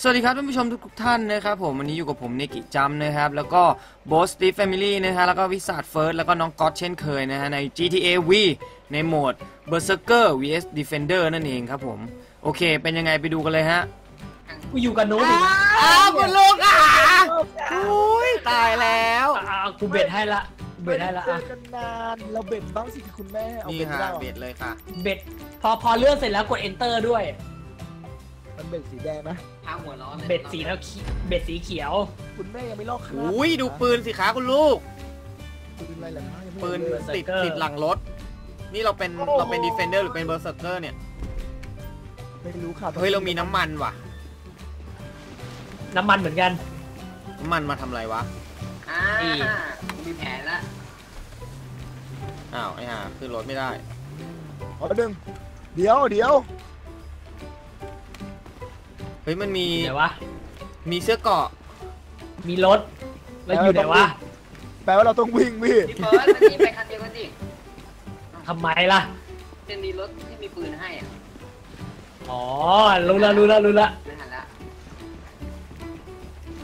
สวัสดีครับท่านผู้ชมทุกๆท่านนะครับผมวันนี้อยู่กับผมเนกิจัมนะครับ แล้วก็โบสตีฟแฟมิลี่นะฮะแล้วก็วิสาดเฟิร์สแล้วก็น้องก๊อตเช่นเคยนะฮะใน GTA V ในโหมด Berserker vs Defender นั่นเองครับผม โอเค เป็นยังไงไปดูกันเลยฮะกูอยู่กับโน้ตอีกอ้าวคุณลูกอะโอ้ยตายแล้วอะอะกูเบ็ดให้ละกูเบ็ดให้ละเจอะอกันนานเราเบ็ดบ้างสิคุณแม่เอานี่เบ็ดไม่ฮะได้หรอเบ็ดเลยค่ะ เบ็ดพอพอเลื่อนเสร็จแล้วกด enter ด้วย มันเบ็ดสีแดงนะทางหัวร้อนเลยเบ็ดสีแล้วขีเบ็ดสีเขียว คุณแม่ยังไม่ลอกคราบอุ้ยดูปืนสิคะคุณลูก ปืนอะไรล่ะคะยังไม่ปืนเห็เลยติด Berserker ติดหลังรถ นี่เราเป็นเราเป็น Defender หรือเป็น Berserker เนี่ย ไม่รู้ค่ะเฮ้ยเรามีน้ำมันว่ะ น้ำมันเหมือนกัน น้ำมันมาทำอะไรวะ อ่านี่มีแผนละอ้าวไอ้ห่าขึ้นรถไม่ได้ ขอหนึ่งเดี๋ยวเดี๋ยว เฮ้ยมันมีไหนวะ มีเสื้อเกราะมีรถ แล้วอยู่ไหนวะแปลว่าเราต้องวิ่งพี่พี่เฟิร์สมันมีไปคันเดียวกันดิทำไมล่ะ จะมีรถที่มีปืนให้อะอ๋อ รู้ละรู้ละรู้ละไม่ทันละ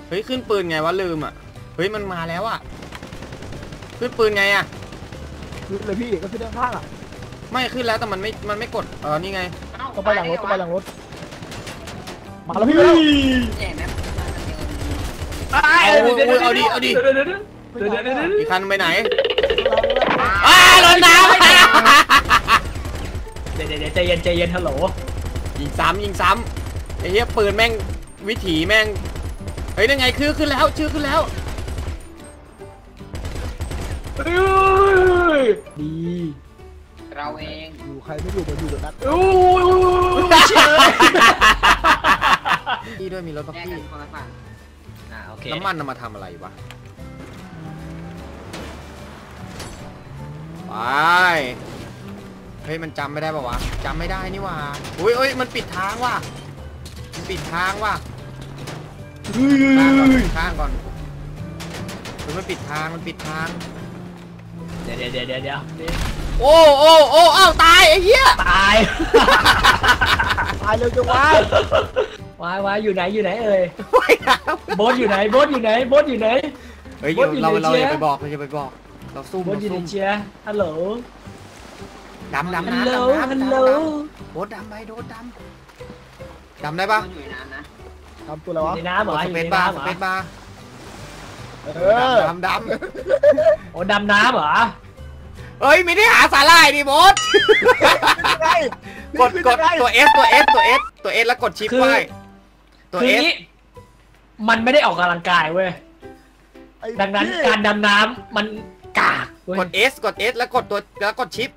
เฮ้ยขึ้นปืนไงวะลืมอะเฮ้ยมันมาแล้วอะ ขึ้นปืนไงอะ ขึ้นเลยพี่ก็ขึ้นด้านข้างอะไม่ขึ้นแล้วแต่มันไม่มันไม่กดเออนี่ไงเอ้าต้องไปหลังรถต้องไปหลังรถ มาแล้วพี่เฮ้มาแล้วแย่แม่มาคันเดียวกันเอาเอาดิเอาดิเดี๋ยวเดี๋ยวเดี๋ยวเดี๋ยวเดี๋ยวเดี๋ยวเดี๋ยวอีกคันไปไหนมาอ้ารถน้เดี๋ยวเดี๋ยวเดี๋ยวใจเย็นใจเย็นฮัลโหลำยิงซ้ำยิงซ้ำไอ้เหี้ยปืนแม่งวิถีแม่งเฮ้ยยังไงคือขึ้นแล้วชื่อขึ้นแล้วเอ้ยดีเราเองอยู่ใครไม่อยู่มาอยู่กับนัดโอ้ ด้วยมีรถปักแยกกี้กันคนละฝั่งอ่าโอเคน้ำมันนำมาทำอะไรวะไปเฮ้ยมันจำไม่ได้ปะวะจำไม่ได้นี่หว่าอุ้ยเอ้ยมันปิดทางว่ะมันปิดทางว่ะข้างก่อนข้างก่อนเฮ้ยมันปิดทางมันปิดทาง เดี๋ยวเดี๋ยวเดี๋ยวเดี๋ยวเดี๋ยวโอ้โอ้โอ้อ้าวตายไอ้เหี้ยตาย ตายเร็วจังวะ วายวายอยู่ไหนอยู่ไหนเอ่ยว่ายน้โบสอยู่ไหนโบสอยู่ไหนโบสอยู่ไหนำเฮ้ยบดอยู่เราในเราเชีอยร์ย่าไปบอกเราอย่าไปบอก เราซุ่มโบสเราอยู่ในซุ่มเชียร์ฮัลโหลดำดำฮัลน้ำโหลดำน้ำฮัลโหลโบดดำไปโดดดำดำได้ปะมันอยู่ในน้ำนะทำตัวอะไรอยู่วะในน้ำเหรอสอยู่เปในซบาร์น้ำสเหรอเปซบาร์เออดำดำโอ้ดำน้ำเหรอเฮ้ยมีที่หาสาหร่ายดิโบสยังไงกดกดยังไงตัว S ตัว S ตัว S ตัว S แล้วกดชิปคือไว้ ตัวคือ S นี้มันไม่ได้ออกกำลังกายเว้ย ไอ้ดังนั้นพี่การดำน้ำมันกากเว้ยกด S กด S แล้วกดตัวแล้วกดชิป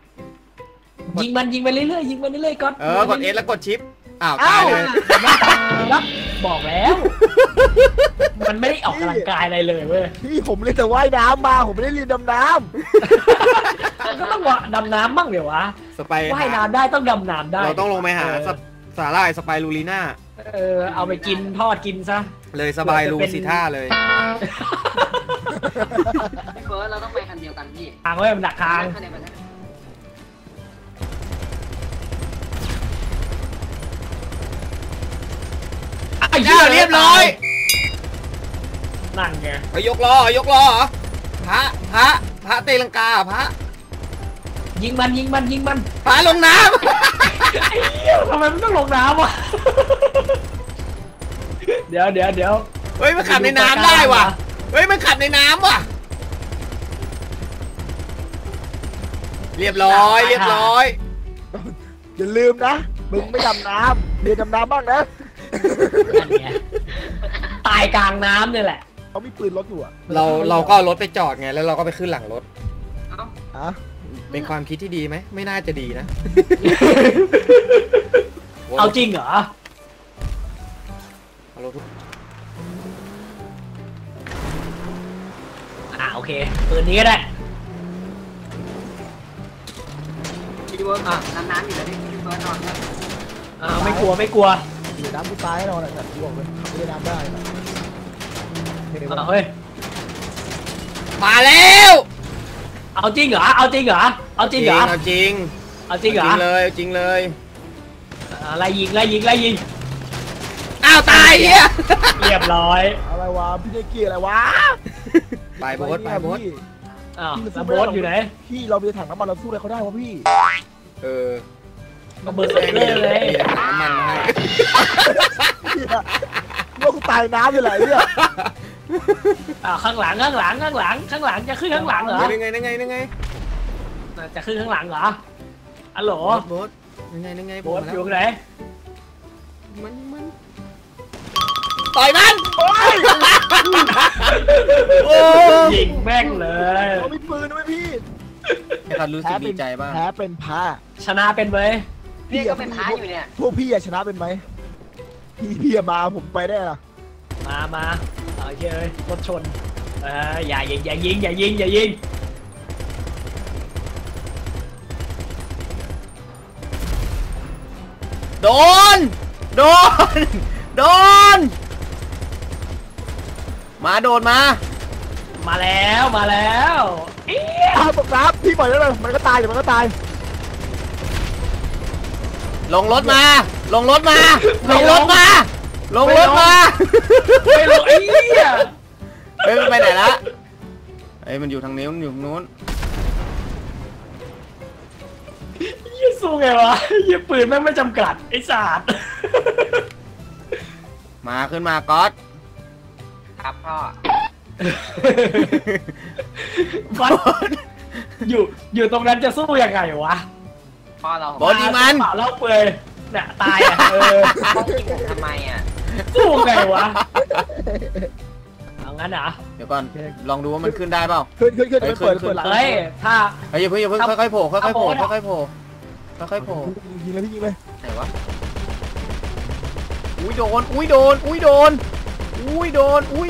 ยิงมันยิงไปเรื่อยๆยิงไปเรื่อยๆก็เออกด S แล้วกดชิปอ้าวอ้าตายวเลยครับบอกแล้ว มันไม่ได้ออกกำลังกายอะไรเลยเว้ยพี่ผมเรียนแต่ว่ายน้ำมา ผมไม่ได้เรียนดำน้มันก็ต้องว่าดำน้ำบ้างเดี๋ยววะสไปว่ายน้ำได้ต้องดำน้ำได้เราต้องลงไปหาเออสสาหร่ายสไปรูลีน่า เออเอาไปกินทอดกินซะ เลยสบายรูเผื่อจะเป็นสิท่าเลยพี่เฟิร์สเราต้องไปคันเดียวกันพี่ทางไว้มันดักทางคันเดียวกันนะไอ้เจ้าเรียบร้อยนั่นไงไปยกล้อยกล้อเหรอพระพระพระเตลังกาพระ ยิงมันยิงมันยิงมันพระลงน้ไอ้เหี้ยทำไมมันต้องลงน้ำวะเดี๋ยวเดี๋ยวเดี๋ยวำเฮ้ยมันขับในน้ำได้ว่ะเฮ้ยมันขับในน้ำว่ะ เรียบร้อยเรียบร้อยำอย่าลืมนะ มึงไม่ดำน้ำเรียนดำน้ำบ้างนะนั่นไงตายกลางน้ำเนี่ยแหละ เขามีปืนรถอยู่อะเราเราก็เอารถไปจอดไงแล้วเราก็ไปขึ้นหลังรถ เอ้าฮะ เป็นความคิดที่ดีไหม ไม่น่าจะดีนะ เอาจริงเหรอเอารถอ่าโอเคปืนนี้ก็ได้พี่เฟิร์สอะน้ำน้ำอยู่แล้วพี่พี่เฟิร์สนอนครับอ่าไม่กลัวไม่กลัวอยู่น้ำกูตายแน่นอนอะแต่กูบอกเลยไม่ได้น้ำได้นะเฮ้ยเอาเฮ้ยมาแล้ว เอาจริงเหรอ เอาจริงเหรอ เอาจริงเหรอ เอาจริงเอาจริงเหรอเอาจริงเลยเอาจริงเลยอ่าไล่ยิงไล่ยิงไล่ยิงเอ้าวตายเฮียเรียบร้อย อะไรวะพี่เนกี้อะไรวะไปโบสไปโบสพี่อ้าวแล้วโบสอยู่ไหน พี่เรามีถังน้ำมันเราสู้อะไรเขาได้วะพี่ เออก็เบอร์เซอร์เกอร์เลยมีแต่น้ำมันให้ว่ากูตายน้ำอยู่ไหนเนี่ยอ้าวข้างหลังข้างหลังข้างหลังข้างหลังจะขึ้นข้างหลังเหรอยังไงยังไงยังไง จะขึ้นข้างหลังเหรออัลโหลโบสยังไงยังไงโบสอยู่ตรงไหนมันมันต่อยมันโอ้ยโอ้ยิงแม่งเลยเรามีปืนด้วยพี่ให้เขารู้สึกดีใจบ้างแพ้เป็นพระชนะเป็นไหมพี่ก็เป็นท้าอยู่เนี่ยพวกพี่อะชนะเป็นไหมพี่พี่อะมาผมไปได้ล่ะมามาโอเคเลยรถชนเอออย่ายิงอย่ายิงอย่ายิงอย่ายิง โดน โดน โดน มาโดนมา มาแล้วมาแล้วเอ๊ะอ้าวตกน้ำพี่ปล่อยได้เลยมันก็ตายเดี๋ยวมันก็ตายลงรถมา ลงรถมา ลงรถมา ลงรถมาไม่รู้ไอ้เหี้ย เฮ้ยมันไปไหนละเฮ้ยมันอยู่ทางนี้มันอยู่ทางนู้นเหี้ ยสู้ไงวะเหี้ยปืนแม่งไม่จำกัด ไอ้สัตว์มาขึ้นมาก๊อตครับพ่อฟัดอยู่อยู่ตรงนั้นจะสู้ยังไงวะพ่อเราบอสยิงมัน เปล่าเล่าเปลือยเนี่ยตายอะเออ พ่อยิงผมทำไมอะ สู้ไงวะเอา งั้นเหรอเดี๋ยวก่อน ลองดูว่ามันขึ้นได้เปล่า ขึ้นขึ้นขึ้นเฮ้ยไปเปิดขึ้นเปิดหลังเฮ้ยถ้าเฮ้ยอย่าเพิ่งอย่าเพิ่งครับค่อยๆโผล่ค่อยๆโผล่ครับค่อยๆโผล่ค่อยๆโผล่ยิงเลยพี่ยิงเลยไหนวะอุ้ยโดนอุ้ยโดนอุ้ยโดนอุ้ยโดนอุ้ย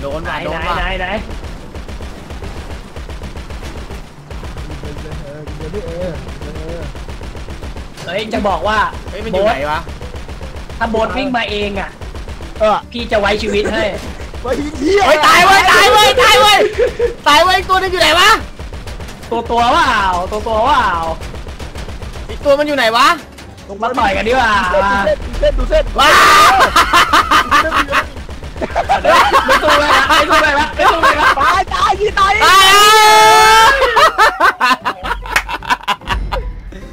โดนไหนว่ะโดไหนนว่ะไหนไหนยิงเลยเออยิงเลยพี่เออเออเฮ้ยจะบอกว่าเฮ้ยมันอยู่ไหนวะถ้าโบทวิ่งมาเองอะ เออพี่จะไว้ชีวิตให้ ไปยิงเที่ยเฮ้ยตายเว้ยตายเว้ยตายเว้ยตายเว้ยอีกตัวนึงอยู่ไหนวะตัวตัวเปล่าตัวตัวเปล่าอีกตัวมันอยู่ไหนวะมาต่อยกันดีกว่าดูเส้นดูเส้นว้าไม่สู้เลยนะไม่สู้เลยนะไม่สู้เลยนะตายตายยิงตายตาย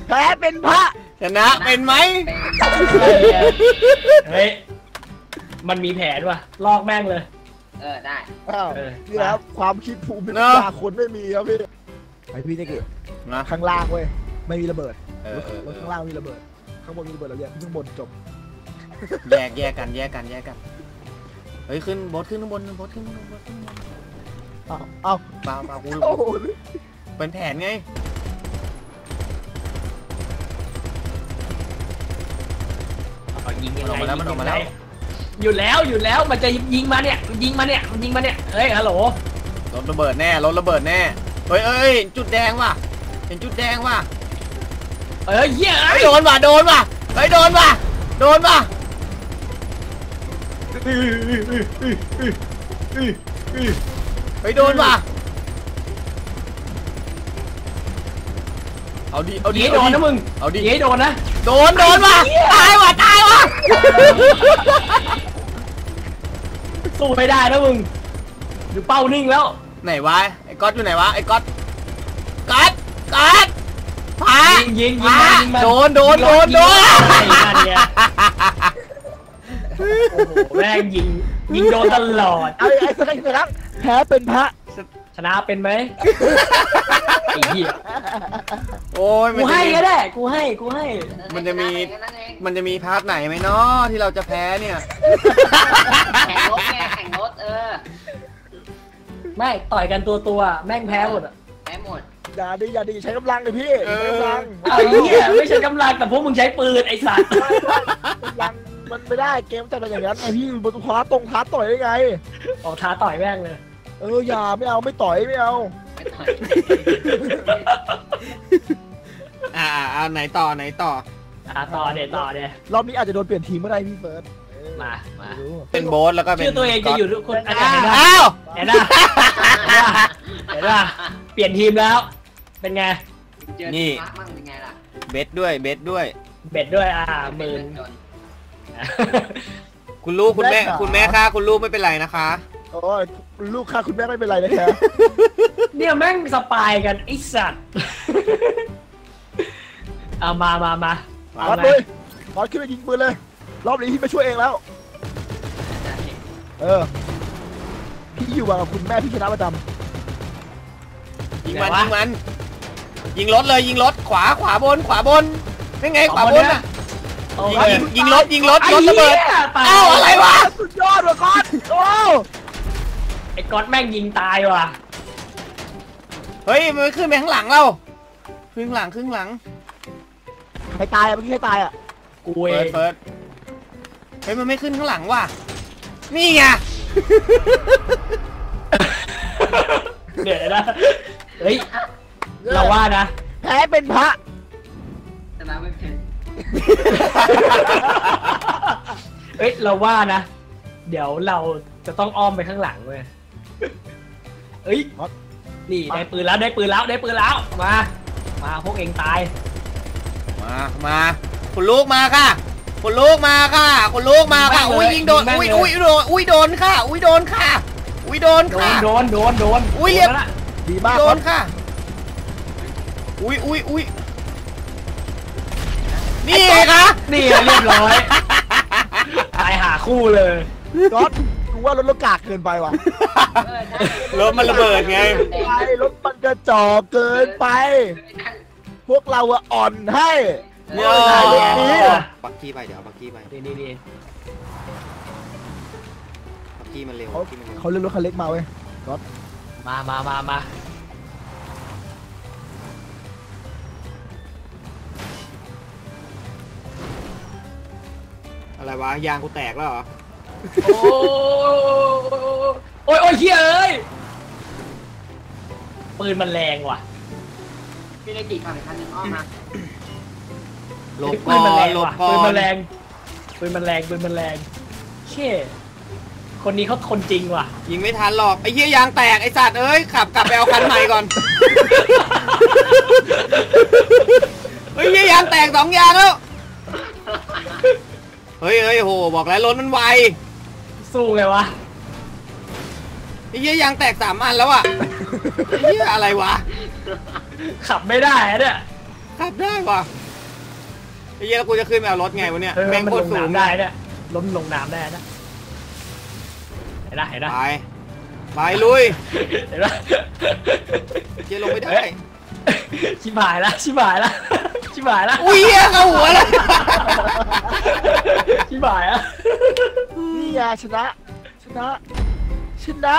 แพ้เป็นพระชนะเป็นไหม เฮ้ย มันมีแผนว่ะ ลอกแม่งเลย เออได้ อ้าวเออ นี่แล้วความคิดภูมิปัญญาคนไม่มีครับพี่ไอพี่นี่กี่นะข้างล่างเว้ยไม่มีระเบิดเอรอถเออรถข้างล่างมีระเบิด ข้างบนมีระเบิดแล้วแยกข้างบนจบแยกแยกกันแยกกันแยกกัน เฮ้ยขึ้นบอสขึ้นข้างบนบอสขึ้นข้างบนบอสขึ้นข้างบนอ้าวอ้าวเปล่าเปล่ากูโอ้โหเป็นแผนไง เอายิงยังมันออกไงมาแล้วมันออกมาแล้วหยุ ดแล้วหยุดแล้วมันจะยิงมาเนี่ยยิงมาเนี่ยยิงมาเนี่ยเฮ้ยฮัลโหลรถระเบิดแน่รถระเบิดแน่เฮ้ยเอ้ยเห็นจุดแดงว่ะเห็นจุดแดงว่ะเอ้ยเหี้ยเฮ้เอ้ยยโดนว่ะโดนว่ะเฮ้ยโดนว่ะโดนว่ะเฮ้ยโดนว่ะเอาดิเอาดิยิงโดนนะมึงเอาดิยิงโดนนะโดนโดนว่ะตายว่ะตายว่ะ สู้ไม่ได้นะมึงดูเป้านิ่งแล้วไหนวะไอ้ก๊อตอยู่ไหนวะไอ้ก๊อตก๊อตก๊อตพายิงยิงยิงพามายิงมาโดนโดนโดนโดนยิงมานั่นไงโอ้โหแม่งยิงยิงโดนตลอดไอ้ไอ้สักครั้งแพ้เป็นพระชนะเป็นไหม ไอ้เหี้ยโอ้ยมักูนจะให้มีก็ได้ กูให้ กูให้ มันจะมีแค่นั้นเองมันจะมีพาร์ทไหนไหมเนาะที่เราจะแพ้เนี่ย แข่งรถไงแข่งรถเออไม่ ต่อยกันตัวตัวๆแม่งแพ้หมดอะแพ้หมดอย่าดิอย่าดิใช้กำลังเลยพี่ใช้กำลังไอ้เหี้ยไม่ใช่กำลังแต่พวกมึงใช้ปืนไอ้สัตว์ กำลังมันไม่ได้เกมจะเป็นอย่างนั้นไงพี่บนท้าตรงท้าต่อยได้ไง ออกท้าต่อยแม่งเลย เอออย่าไม่เอาไม่ต่อยไม่เอา ไม่ต่อยอ่าเอาไหนต่อไหนต่อ อะต่อเดี๋ยวต่อเดี๋ยวรอบนี้อาจจะโดนเปลี่ยนทีมเมื่อไหรพี่เฟิร์สเออมา มา ไม่รู้เป็นโบ๊ทแล้วก็เป็นชื่อตัวเองจะอยู่ทุกคนอาจารย์เห็นไหมอ้าว เห็นไหมเห็นไหมเปลี่ยนทีมแล้ว เป็นไง เจอพระมั่งเป็นไงล่ะเบสด้วยเบสด้วย เบ็ดด้วย อ่าหมื่นจนคุณลูกคุณแม่ คุณแม่ค่ะคุณลูกไม่เป็นไรนะคะ โอ้ย ลูกค่ะคุณแม่ไม่เป็นไรนะคะเนี่ยแม่งสปายกันไอสัตว์เอามามามาบอสเลยบอสขึ้นไปยิงปืนเลย รอบนี้พี่ไปช่วยเองแล้ว เออ พี่อยู่กับคุณแม่พี่ชนะประจยิงมันยิงมัน ยิงรถเลยยิงรถขวาขวาบนขวาบนนี่ไงขวาบนอะโอยิงเคยิงยิงรถยิงรถไอ้รถระเบิดหี้ยตายอ้าวอะไรวะำสุดยอดว่ะก้อนโอ้ ไอ้ก๊อตแม่งยิงตายว่ะ เฮ้ยมันไม่ขึ้นไปข้างหลังเราครึ่งหลังครึ่งหลังใครตายอะเมื่อกี้ใครตายอะกูเอเปิดงเปิดเฮ้ยมันไม่ขึ้นข้างหลังว่ะนี่ไง เดี๋ยวนะ เฮ้ย เราว่านะ แพ้เป็นพระ ชนะไม่เป็นเฮ้ย เราว่านะ เดี๋ยวเราจะต้องอ้อมไปข้างหลังเว้ย เอ้ยนี่ได้ปืนแล้วได้ปืนแล้วได้ปืนแล้วมา มาพวกเองตาย มามาคุณลูกมาค่ะคุณลูกมาค่ะคุณลูกมาค่ะยิงแม่งเลยอุ้ยยิงโดนยิงแม่งอุ้ยเลยอุ้ยโดนอุ้ยโดนค่ะ อุ้ยโดนค่ะ อุ้ยโดนโดค่ะนโดนโดนโดนอุ้ยโดเรียบนแล้วนะดีมากโดครันบค่ะ อุ้ยอุ้ยอุ้ยนี่ไงคะนี่เรียบร้อยตายหาคู่เลยก๊อตกู ว่ารถรถกากเกินไปว่ะเออได้รถมันระเบิดไง ไปรถมันกระจอกเกินไป พวกเราอะอ่อนให้เนี่ยถ่ายรถนี้บักกี้ไปเดี๋ยวเอาบักกี้ไปนี่นี่นี่บักกี้มันเร็วเขาบักกี้มันเร็วเขาเลือกรถคันเล็กมาเว้ยมามามามาอะไรวะยางกูแตกแล้วเหรอ โอ้โอ้ยโอ้ยเฮ้ยเอ้ยปืนมันแรงว่ะพี่ได้กี่คันคันนึงอ้อมมาหลบปืก่นมันแรอนงหลบว่ะก่อปืนมันนแรงปืนมันแรงปืนมันแรงเช่คนนี้เขาคนจริงว่ะ ยิงไม่ทันหรอกไอ้เหี้ยยางแตกไอ้สัตว์เอ้ยขับกลับไปเอาคันใหม่ก่อน เฮ้ยเหี้ยยางแตกสองยางแล้ว เฮ้ยเฮ้ยโห บอกแล้วรถมันไว สู้ไงวะไอ้เหี้ยยางแตกสามอันแล้วอะไอ้เหี้ยอะไรวะขับไม่ได้อะเนี่ยขับได้วะไอ้เหี้ยแล้วกูจะขึ้นไปเอารถไงวะเนี่ยเออแม่งมันโคลตรงสูงน้ำได้เนี่ยล้มลงน้ำได้นะเห็นนะเห็นนะไปไปลุยเห็นนะเหี้ยลงไม่ได้เอ้ยชิบหายละชิบหายละชิบหายละอุ้ยเหี้ยเข้าหัวเลย ชิบหายละ นี่ไงชนะ ชนะ ชนะ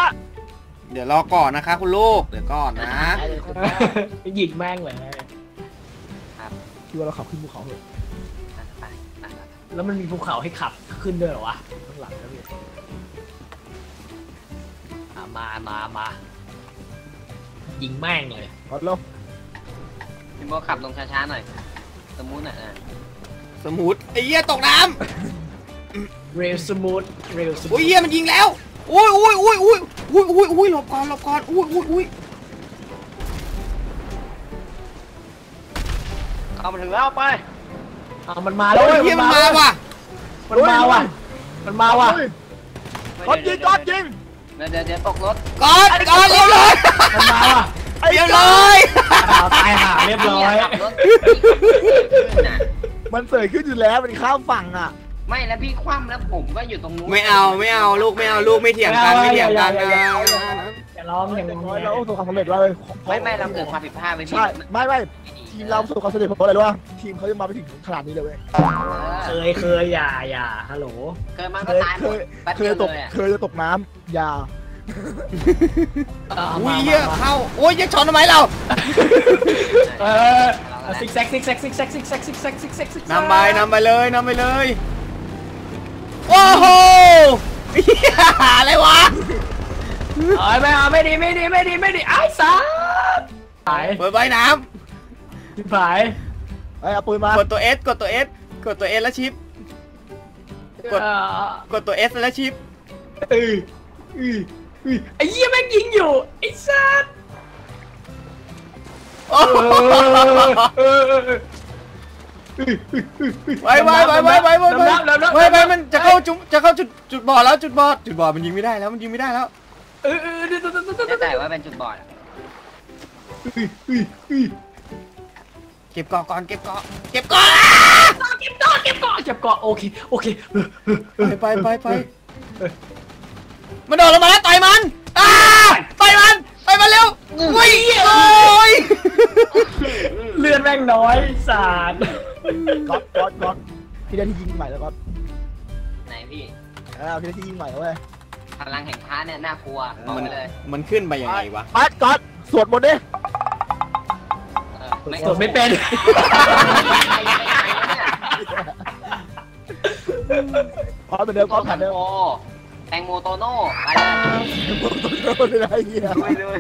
เดี๋ยวรอก่อนนะคะ คุณลูก เดี๋ยวก่อนนะยิงแม่งเลยคิดว่าเราขับขึ้นภูเขาเหรอไปไปไปแล้วมันมีภูเขาให้ขับขึ้นด้วยเหรอวะข้างหลังนะพี่อะมามามายิงแม่งเลยก๊อตเร็วพี่โบขับลงช้าๆหน่อย สมมุติอะอะสมุดไอ้เหี้ยตกน้ เรลสมูทเรลสำมูอุ้ยทเหี้ยมันยิงแล้วอุ้ยอุ้ยอุ้ยอุ้ยอุ้ยอุ้ยอุ้ยหลบก่อนหลบก่อนอุ้ยอุ้ยอุ้ยเข้ามาถึงแล้วไปเอามันมาแล้วโอ้ยว้เหี้ยมันมาว่ะมันมาว่ะมันมาว่ะเฮ้ยก๊อตยิงก๊อตยิงเดี๋ยวเดี๋ยวเดี๋ยวตกรถก่อนก่อนเรียบร้อยมันมาว่ะไอ้เรียบก๊อร้ตอยอ้าวตายห่าเรียบร้อยขับรถพี่ขับรถขึ้นน่ะมันเสยขึ้นอยู่แล้วมันข้ามฝั่งอะ ไม่แล้วพี่คว่ำแล้วผมก็อยู่ตรงนู้นไม่เอาไม่เอาลูกไม่เอาลูกไม่เถียงกันไม่เถียงกันนะอย่าร้องอย่างอย่างนี้น้อยเราประสบความสำเร็จว่าเลยไม่ไม่เราเกิดความผิดพลาดไปพี่ใช่ไม่ไม่ทีมเราประสบความสำเร็จเพราะอะไรรู้ป่ะทีมเขาจะมาไปถึงขนาดนี้เลยเว้ยเคยเคยอย่าอย่าฮัลโหลเคยมาเคก็ยตายหเคมดยแป๊บเคเดียยวจะตกเลยอะเคยจะตกน้ำอย่าเอาอุ้มายเหี้ยมามาเข้าโอ้ยจะชนทำไมเราเออซิกแซกซิกแซกซิกแซกซิกแซกซิกแซกซิกแซกซิกนำไปนำไปเลยนำไปเลย โอ้โหเหี้ยอะไรวะเอ้ยไม่เอาไม่ดีไม่ดีไม่ดีไม่ดีไอ้สัสหายเปิดใบน้หายไอ้เอาปืนมาำกดตัว S กดตัว S กดตัว S แล้วชิป กด เอ่อกดตัว S แล้วชิปเออเออเออไอ้เหี้ยแม่งยิงอยู่ไอ้สัสโอ้โหเออเออเออเอ ไปไปไปไปไปไปไปน้ำน้ำน้ำไปไปมันจะเข้าจุดจะเข้าจุดจุดบอดแล้วจุดบอดจุดบอดมันยิงไม่ได้แล้วมันยิงไม่ได้แล้วเออเออเดี๋ยวเดี๋ยวเดี๋ยวเดี๋ยวแน่ใจว่าเป็นจุดบอดอะเก็บเกาะก่อนเก็บเกาะเก็บเกาะเก็บเกาะเก็บเกาะเก็บเกาะโอเคโอเคเออเออไปไปไปไปมันโดดลงมาแล้วต่อยมันอ้าต่อยมันต่อยมันเร็วอุ้ยโอ้ยเลือดแม่งน้อยสาด ก๊อตก๊อตก๊อตพี่ได้ที่ยิงใหม่แล้วก๊อตไหนพี่เออพี่ได้ที่ยิงใหม่แล้วเว้ยพลังแห่งพระเนี่ยน่ากลัวบอกมันไว้เลยมันขึ้นไปยังไงวะไปก๊อตสวดมนต์ดิเออไม่สวดไม่เป็น ก๊อตเหมือนเดิมก๊อตแตผ่านงเดิมโมแตงโมโตโน่ไปเลยเลยไอ้เหี้ยลุยเลย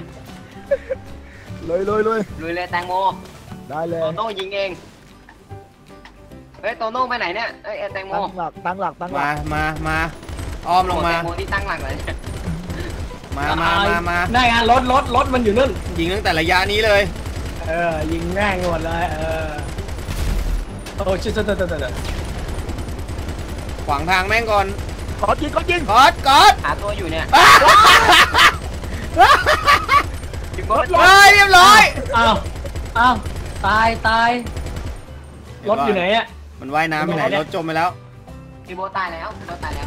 เลยเลยเลยลุยเลยแตงโมได้เลยโตโน่ยิงเอง เฮ้ยโตโน่ไปไหนเนี่ยเอ้ยแตงโมตั้งหลักตั้งหลักตั้งหลัมาก มามาอ้อมลงมา แตงโมที่ตั้งหลักเลยเนี่ยมามามามาได้งานรถรถรถมันอยู่นั่น ยิงตั้งแต่ระยะนี้เลย เออ ยิงแม่งหมดเลย เออ โอ้ชิดๆๆๆขวางทางแม่งก่อนก๊อตยิงก๊อตยิงกอดกอดหาตัวอยู่เนี่ยอ้าพี่โบ๊ทเฮ้ยเรียบร้อยๆอ้าว อ้าว ตาย ตาย รถอยู่ไหนอะ มันว่ายน้ำไปไหนรถจมไปแล้ว พี่โบ๊ทตายแล้วพี่โบ๊ทตายแล้ว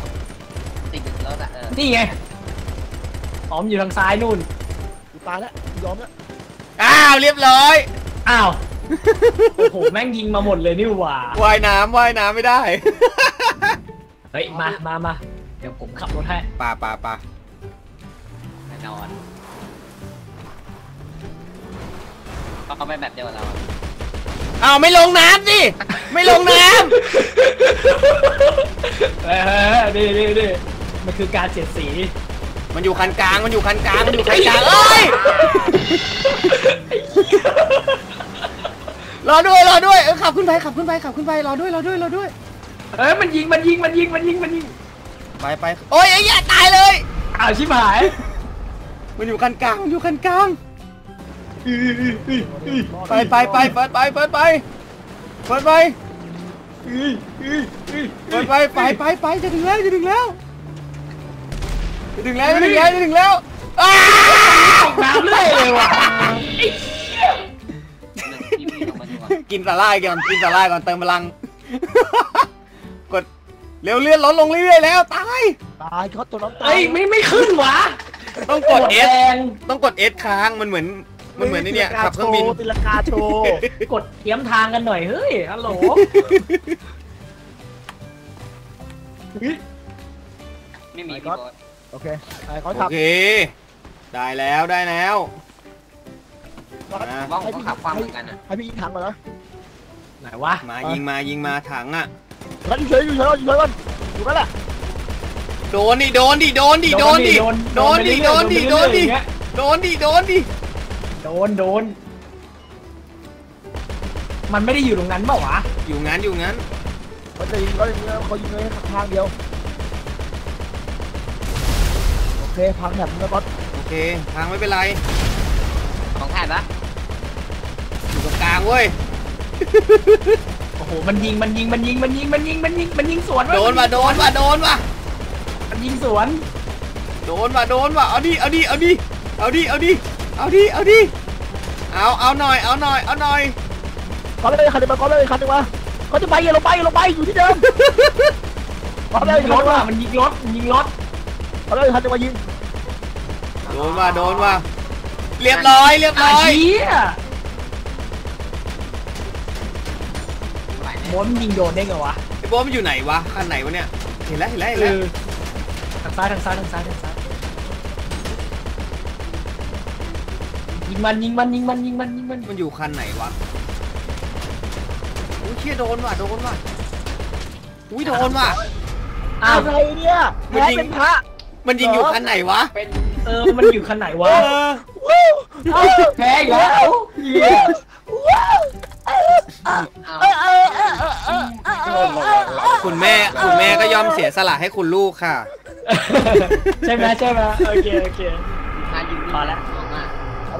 ติดอยู่รถอะเออนี่ไงอ๋อมนอยู่ทางซ้ายนู่น กูตายแล้วกูยอมแล้วอ้าวเรียบร้อย อ้าว โอ้โห แม่งยิงมาหมดเลยนี่หว่า ว่ายน้ำว่ายน้ำไม่ได้ เฮ้ย มามามาเดี๋ยวผมขับรถให้ป่าป่าป่าแน่นอนเขาไปแบบเดียวกับเราอะ อ้าวไม่ลงน้ำสิไม่ลงน้เออนี่นี่นี่มันคือการเสียดสีำมันอยู่คันกลางมันอยู่คันกลางมันอยู่คันกลางเอ้ยรอด้วยรอด้วยเออขับขึ้นไปขับขึ้นไปขับขึ้นไปรอด้วยรอด้วยรอด้วย เอ้ยมันยิงมันยิงมันยิงมันยิงมันยิงไปไปโอ้ยไอ้เหี้ยตายเลย อ้าวชิบหาย มันอยู่คันกลางมันอยู่คันกลาง ไปไปไปเปิดไปเปิดไปเปิดไปเปิดไปไปไปไปจะถึงแล้วจะถึงแล้วจะถึงแล้วจะถึงแล้วจะถึงแล้วอ้าตกน้ำเลยเลยว่ะกินสาหร่ายก่อนกินสาหร่ายก่อนเติมพลังกดเร็วเลื่อนลดลงเรื่อยๆแล้วตายตายก๊อตตัวน้ำตายไม่ไม่ขึ้นวะต้องกดแร S งต้องกด S ค้างมันเหมือน มันเหมือนไอ้เนี่ยขับเครื่องบินตีลังกาโชว์กดเทียมทางกันหน่อยเฮ้ยฮัลโหลไม่มีพี่โบ๊ทโอเคไอ้ก๊อตโอขับเคได้แล้วได้แล้วก๊อตอะผมว่าผมก็ขับความเหมือนกันอะให้พี่ยิงถังก่อนนะไหนวะมายิงมายิงมาถังอะก๊อตอยู่เฉยอยู่เฉยอยู่เฉยก่อนอยู่นั่นแหละโดนดิโดนดิโดนดิโดนดิโดนดิโดนดิโดนดิโดนดิโดนดิ โดนโดน มันไม่ได้อยู่ตรงนั้นเปล่าวะ อยู่งั้นอยู่งั้นเขาจะยิงเขายิงเขายิงเลยทางเดียว โอเคพังแถบนึงแล้วก๊อตโอเค ทางไม่เป็นไร ของแทนปะอยู่ตรงกลางเว้ย โอ้โห มันยิง มันยิง มันยิง มันยิง มันยิง มันยิง มันยิงสวนเว้ยโดนว่ะโดนว่ะโดนว่ะมันยิงสวน โดนว่ะโดนว่ะเอาดิเอาดิเอาดิเอาดิเอาดิ เอาดิ เอาดิ เอา เอาหน่อย เอาหน่อย เอาหน่อยก๊อตเลยคันหนึงมาก๊อตเลยคันหนึงมาเขาจะไปอย่าลงไปอย่าลงไปอยู่ที่เดิมก๊อตเลยยิงคันรหถนึงว่ะมามันยิงรถมันยิงรถก๊อตเลยคันหนึงมายิงโดนว่ะโดนว่ะเรียบร้อย เรียบร้อยอาเชี่ยไหวไหมโมนมันยิงโดนได้ไงวะไอ้โบทมันอยู่ไหนวะคันไหนวะเนี่ย เห็นแล้ว เห็นแล้วเห็นเอแล้วอทางซ้ายทางซ้ายทางซ้ายทางซ้าย งมันยิงมันยิงมันยิงมันยิงมันมันอยู่คันไหนวะอุ้ยเชี่ยโดนว่ะโดนว่ะอุ้ยโดนว่ะอะไรเนี่ยมันยิงพระ มันยิงอยู่คันไหนวะเออมันอยู่คันไหนวะแพ้อีกแล้วคุณแม่คุณแม่ก็ยอมเสียสละให้คุณลูกค่ะ ใช่ไหมใช่ไหมโอเคโอเคพอแล้ว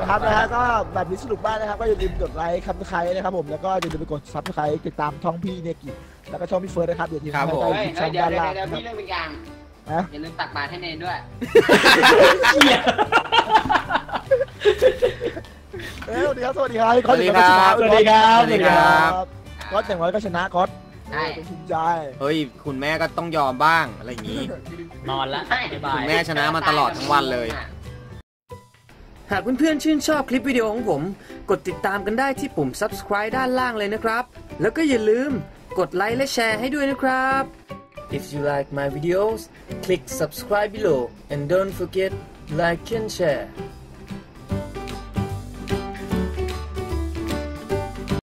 ครับนะฮะก็แบบนี้สนุกมากนะครับก็อย่าลืมกดไลค์คับสไครต์นะครับผมแล้วก็อย่าลืมไปกดซับสไครต์ติดตามช่องพี่เนกิแล้วก็ช่องพี่เฟิร์สนะครับเดี๋ยวทีมครับผมใต้เฮ้ยคลิปเฮ้ช่ยองเดี๋ยวด้านเดี๋ยวล่างเดี๋ยวนะครับพี่เรื่องเป็นอย่างนะอย่าลืมตักบาตรให้เนนด้วยเหี้ยเอ้ยสวัสดีครับสวัสดีครับสวัสดีครับสวัสดีครับสวัสดีครับก็อย่างน้อยก็ชนะก็ใช่เป็นภูมิใจเฮ้ยคุณแม่ก็ต้องยอมบ้างอะไรอย่างนี้นอนละบ๊ายบายคุณแม่ชนะมาตลอดทั้งวันเลย หากเพื่อนๆชื่นชอบคลิปวิดีโอของผม กดติดตามกันได้ที่ปุ่ม subscribe ด้านล่างเลยนะครับ แล้วก็อย่าลืมกดไลค์และแชร์ให้ด้วยนะครับ If you like my videos click subscribe below and don't forget like and share